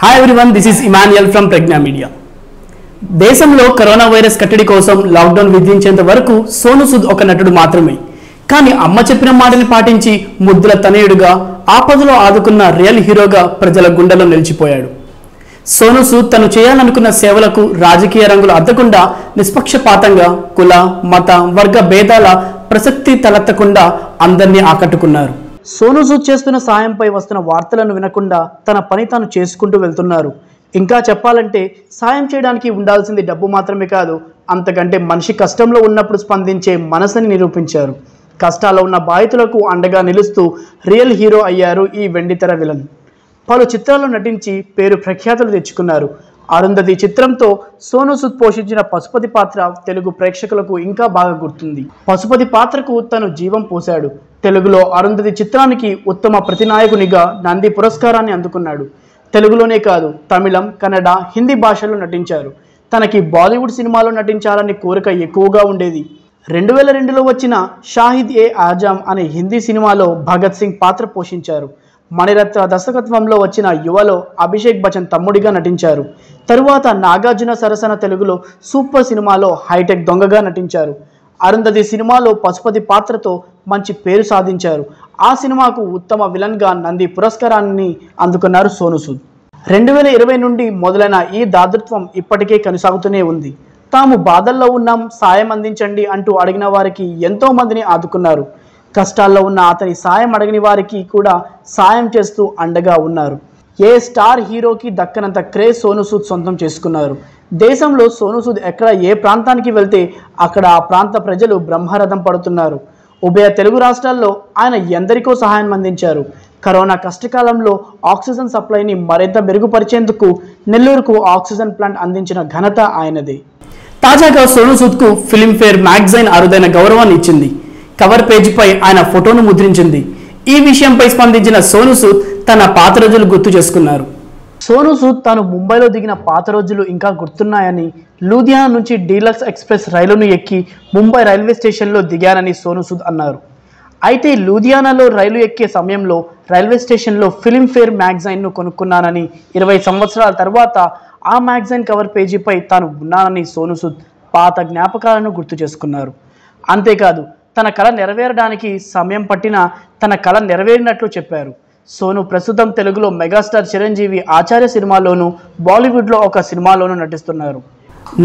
Hi everyone this is Emmanuel from Pragna media దేశంలో corona virus కట్టడి కోసం lockdown విధించేంత వరకు సోను సుద్ ఒక నటుడు మాత్రమే. కానీ అమ్మ చెప్పిన మాటని పాటించి ముద్దుల తనయుడుగా ఆపదలో ఆదుకున్న రియల్ హీరోగా ప్రజల గుండెలో నిలిచిపోయాడు. సోను సూద్ తను చేయాలనుకున్న సేవలకు రాజకీయ రంగులు అద్దకుండా నిష్పక్షపాతంగా కుల మత వర్గ భేదాల ప్రసక్తి తలెత్తకుండా అందరినీ ఆకట్టుకున్నారు. సోను సూద్ చేస్తున్న సాయంపై వస్తున్న వార్తలను వినకుండా తన పని తాను చేసుకుంటూ వెళ్తున్నారు. ఇంకా చెప్పాలంటే సాయం చేయడానికి ఉండాల్సింది డబ్బు మాత్రమే కాదు అంతకంటే మనిషి కష్టంలో ఉన్నప్పుడు స్పందించే మనసుని నిరూపించారు. కష్టాల్లో ఉన్న బాధితులకు అండగా నిలుస్తూ రియల్ హీరో అయ్యారు ఈ వెండితెర విలన్. పలు చిత్రాల్లో నటించి పేరు ప్రఖ్యాతులు తెచ్చుకున్నారు. అరుంధతి చిత్రంతో సోను సూద్ పోషించిన పశుపతి పాత్ర తెలుగు ప్రేక్షకులకు ఇంకా బాగా గుర్తుంది. పశుపతి పాత్రకు తను జీవం పోశాడు. తెలుగులో అరుంధతి చిత్రానికి ఉత్తమ ప్రతినాయకునిగా నంది పురస్కారాన్ని అందుకున్నాడు. తెలుగులోనే కాదు తమిళం కన్నడ హిందీ భాషల్లో నటించారు. తనకి బాలీవుడ్ సినిమాలో నటించాలని కోరిక ఎక్కువగా ఉండేది. రెండు వేల రెండులో వచ్చిన షాహిద్ ఏ ఆజామ్ అనే హిందీ సినిమాలో భగత్ సింగ్ పాత్ర పోషించారు. మణిరత్న దర్శకత్వంలో వచ్చిన యువలో అభిషేక్ బచ్చన్ తమ్ముడిగా నటించారు. తరువాత నాగార్జున సరసన తెలుగులో సూపర్ సినిమాలో హైటెక్ దొంగగా నటించారు. అరుంధతి సినిమాలో పశుపతి పాత్రతో మంచి పేరు సాధించారు. ఆ సినిమాకు ఉత్తమ విలన్గా నంది పురస్కారాన్ని అందుకున్నారు సోను సూద్. రెండు వేల ఇరవై నుండి మొదలైన ఈ దాతృత్వం ఇప్పటికే కొనసాగుతూనే ఉంది. తాము బాధల్లో ఉన్నాం సాయం అందించండి అంటూ అడిగిన వారికి ఎంతో మందిని ఆదుకున్నారు. కష్టాల్లో ఉన్న అతని సాయం అడగని వారికి కూడా సాయం చేస్తూ అండగా ఉన్నారు. ఏ స్టార్ హీరోకి దక్కనంత క్రేజ్ సోను సూద్ సొంతం చేసుకున్నారు? దేశంలో సోను సూద్ ఎక్కడ ఏ ప్రాంతానికి వెళ్తే అక్కడ ఆ ప్రాంత ప్రజలు బ్రహ్మరథం పడుతున్నారు? ఉభయ తెలుగు రాష్ట్రాల్లో ఆయన ఎందరికో సహాయం అందించారు. కరోనా కష్టకాలంలో ఆక్సిజన్ సప్లైని మరింత మెరుగుపరిచేందుకు నెల్లూరుకు ఆక్సిజన్ ప్లాంట్ అందించిన ఘనత ఆయనదే. తాజాగా సోను సూద్కు ఫిల్మ్ఫేర్ మ్యాగజైన్ అరుదైన గౌరవాన్ని ఇచ్చింది. కవర్ పేజీపై ఆయన ఫోటోను ముద్రించింది. ఈ విషయంపై స్పందించిన సోను సూద్ తన పాత రోజులు గుర్తు చేసుకున్నారు. సోను సూద్ తాను ముంబైలో దిగిన పాత రోజులు ఇంకా గుర్తున్నాయని లూధియానా నుంచి డీలక్స్ ఎక్స్ప్రెస్ రైలును ఎక్కి ముంబై రైల్వే స్టేషన్లో దిగానని సోను సూద్ అన్నారు. అయితే లూధియానాలో రైలు ఎక్కే సమయంలో రైల్వే స్టేషన్లో ఫిల్మ్ఫేర్ మ్యాగజైన్ను కొనుక్కున్నానని ఇరవై సంవత్సరాల తర్వాత ఆ మ్యాగజైన్ కవర్ పేజీపై తాను ఉన్నానని సోను సూద్ పాత జ్ఞాపకాలను గుర్తు చేసుకున్నారు. అంతేకాదు తన కళ నెరవేరడానికి సమయం పట్టినా తన కళ నెరవేరినట్లు చెప్పారు. సోను ప్రస్తుతం తెలుగులో మెగాస్టార్ చిరంజీవి ఆచార్య సినిమాలోను బాలీవుడ్లో ఒక సినిమాలోనూ నటిస్తున్నారు.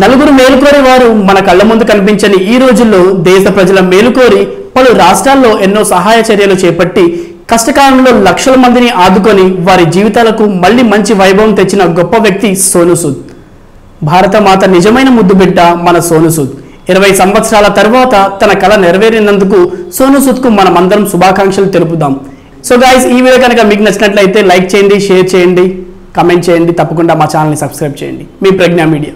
నలుగురు మేలుకోరి వారు మన కళ్ళ ముందు కనిపించని ఈ రోజుల్లో దేశ ప్రజల మేలుకోరి పలు రాష్ట్రాల్లో ఎన్నో సహాయ చర్యలు చేపట్టి కష్టకాలంలో లక్షల మందిని ఆదుకొని వారి జీవితాలకు మళ్ళీ మంచి వైభవం తెచ్చిన గొప్ప వ్యక్తి సోను సూద్. భారత మాత నిజమైన ముద్దు బిడ్డ మన సోను సూద్. ఇరవై సంవత్సరాల తర్వాత తన కళ నెరవేరినందుకు సోను సూద్కు మనమందరం శుభాకాంక్షలు తెలుపుదాం. సో గాయస్ ఈ వీడియో కనుక మీకు నచ్చినట్లయితే లైక్ చేయండి షేర్ చేయండి కమెంట్ చేయండి తప్పకుండా మా ఛానల్ని సబ్స్క్రైబ్ చేయండి. మీ ప్రజ్ఞా మీడియా.